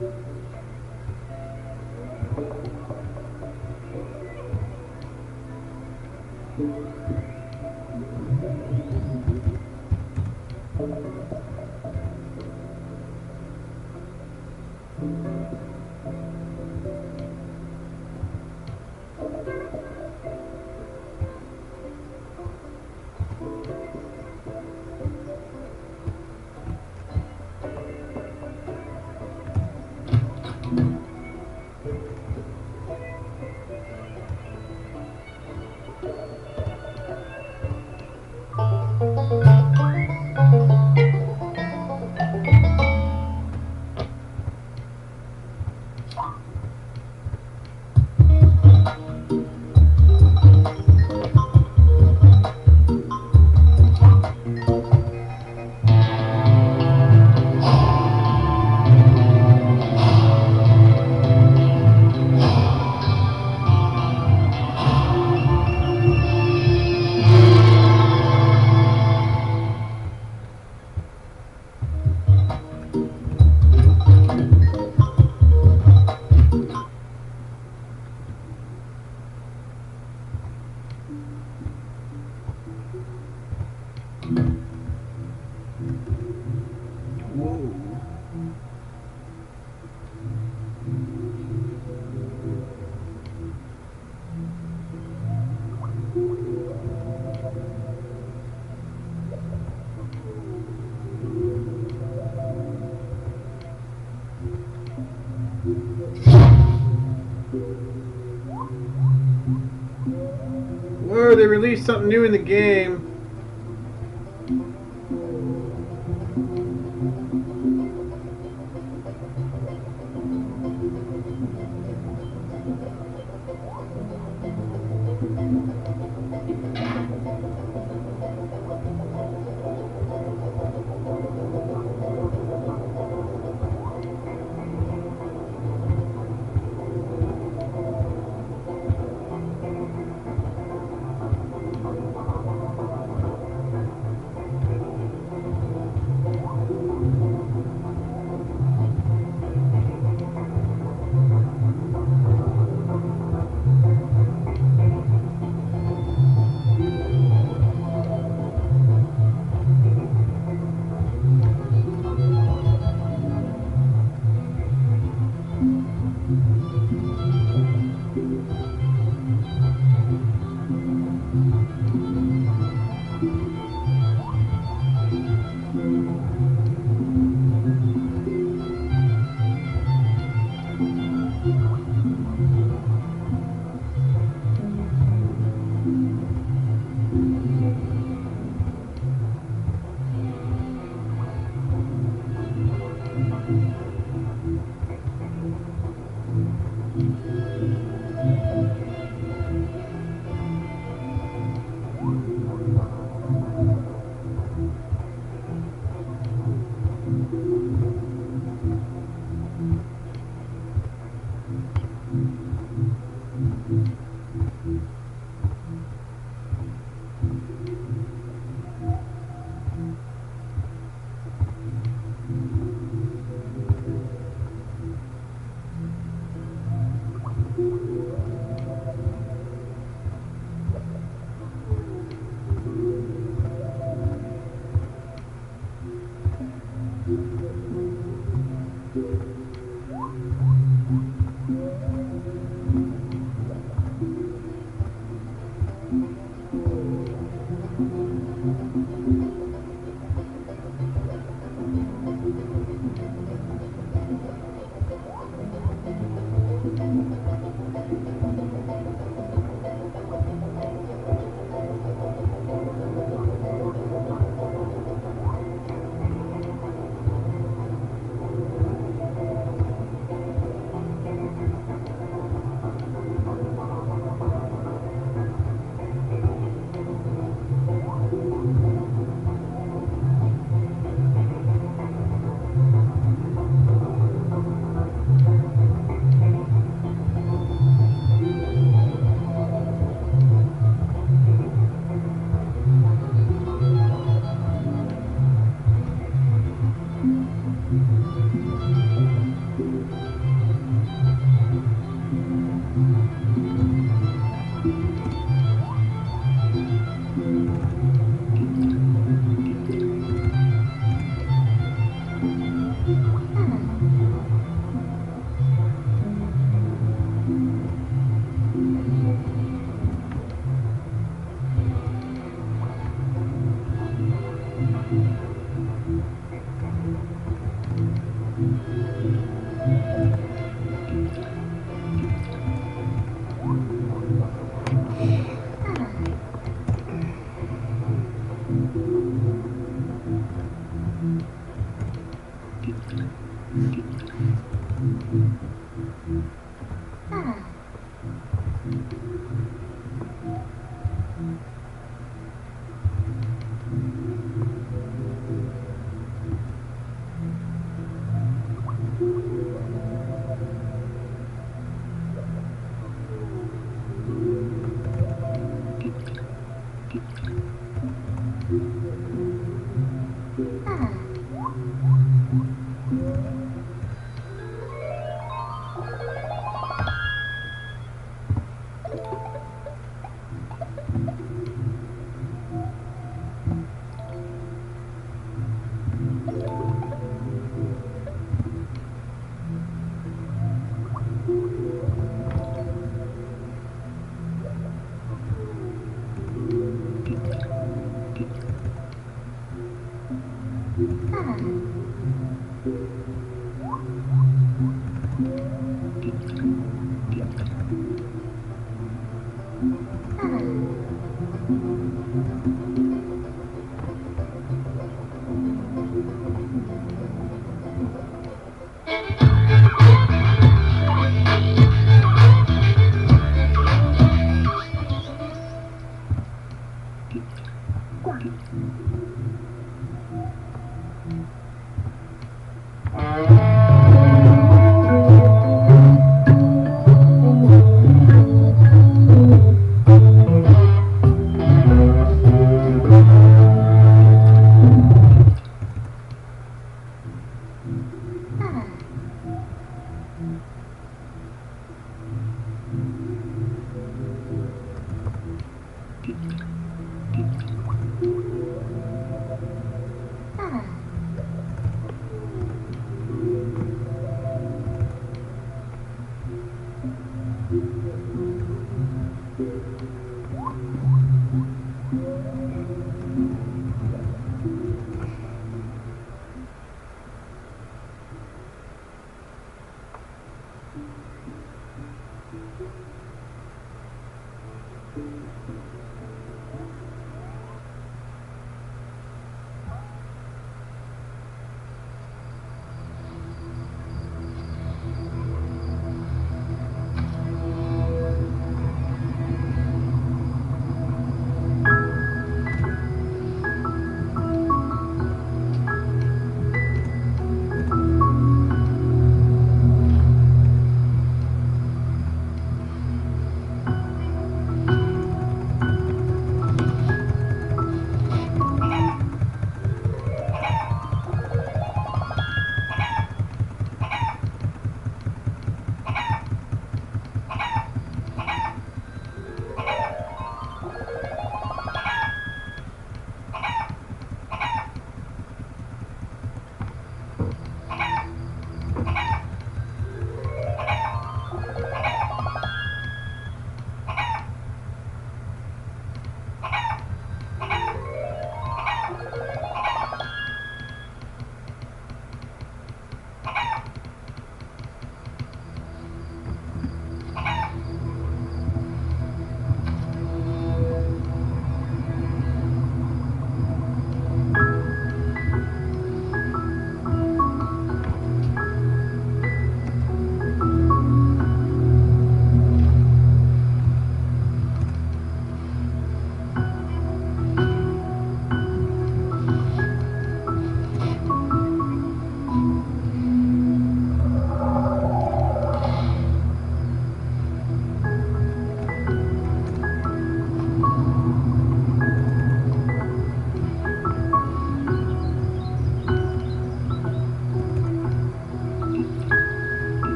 Thank you. Whoa. Whoa, they released something new in the game.